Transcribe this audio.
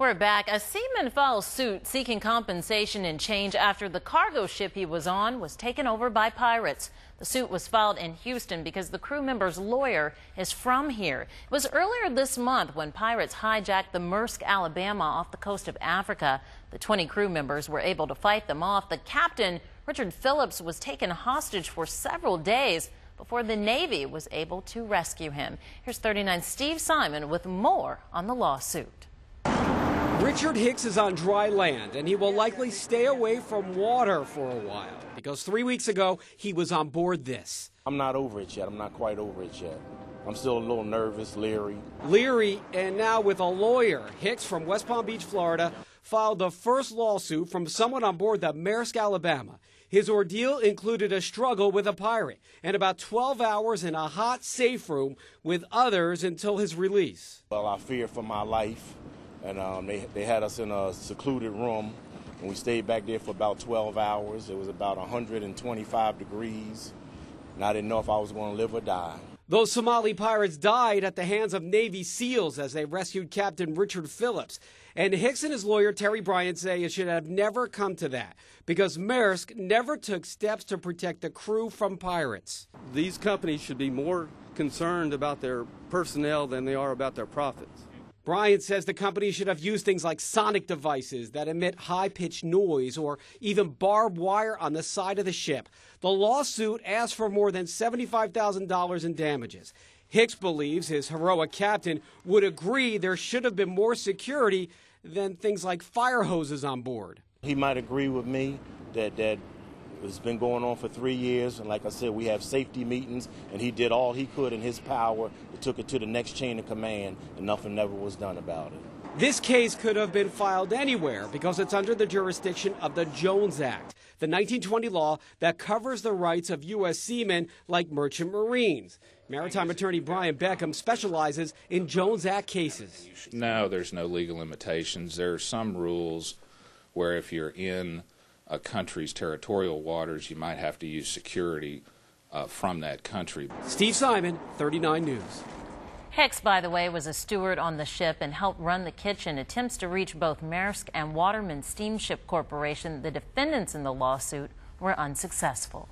We're back. A seaman files suit seeking compensation and change after the cargo ship he was on was taken over by pirates. The suit was filed in Houston because the crew member's lawyer is from here. It was earlier this month when pirates hijacked the Maersk, Alabama off the coast of Africa. The 20 crew members were able to fight them off. The captain, Richard Phillips, was taken hostage for several days before the Navy was able to rescue him. Here's 39 Steve Simon with more on the lawsuit. Richard Hicks is on dry land, and he will likely stay away from water for a while because three weeks ago he was on board this. I'm not over it yet. I'm not quite over it yet. I'm still a little nervous, leery. Leery, and now with a lawyer. Hicks from West Palm Beach, Florida, filed the first lawsuit from someone on board the Maersk, Alabama. His ordeal included a struggle with a pirate and about 12 hours in a hot safe room with others until his release. Well, I fear for my life and um, they, they had us in a secluded room and we stayed back there for about 12 hours it was about 125 degrees and i didn't know if i was going to live or die those Somali pirates died at the hands of Navy SEALs as they rescued Captain Richard Phillips. And Hicks and his lawyer, Terry Bryant, say it should have never come to that because Maersk never took steps to protect the crew from pirates. These companies should be more concerned about their personnel than they are about their profits. Bryant says the company should have used things like sonic devices that emit high pitched noise or even barbed wire on the side of the ship. The lawsuit asks for more than $75,000 in damages. Hicks believes his heroic captain would agree there should have been more security than things like fire hoses on board. He might agree with me that, that it's been going on for three years, and like I said, we have safety meetings, and he did all he could in his power. He took it to the next chain of command, and nothing never was done about it. This case could have been filed anywhere because it's under the jurisdiction of the Jones Act, the 1920 law that covers the rights of U.S. seamen like merchant marines. Maritime attorney Brian Beckcom specializes in Jones Act cases. No, there's no legal limitations. There are some rules where if you're in a country's territorial waters, you might have to use security uh, from that country. Steve Simon, 39 News. Hicks, by the way, was a steward on the ship and helped run the kitchen. Attempts to reach both Maersk and Waterman Steamship Corporation, the defendants in the lawsuit, were unsuccessful.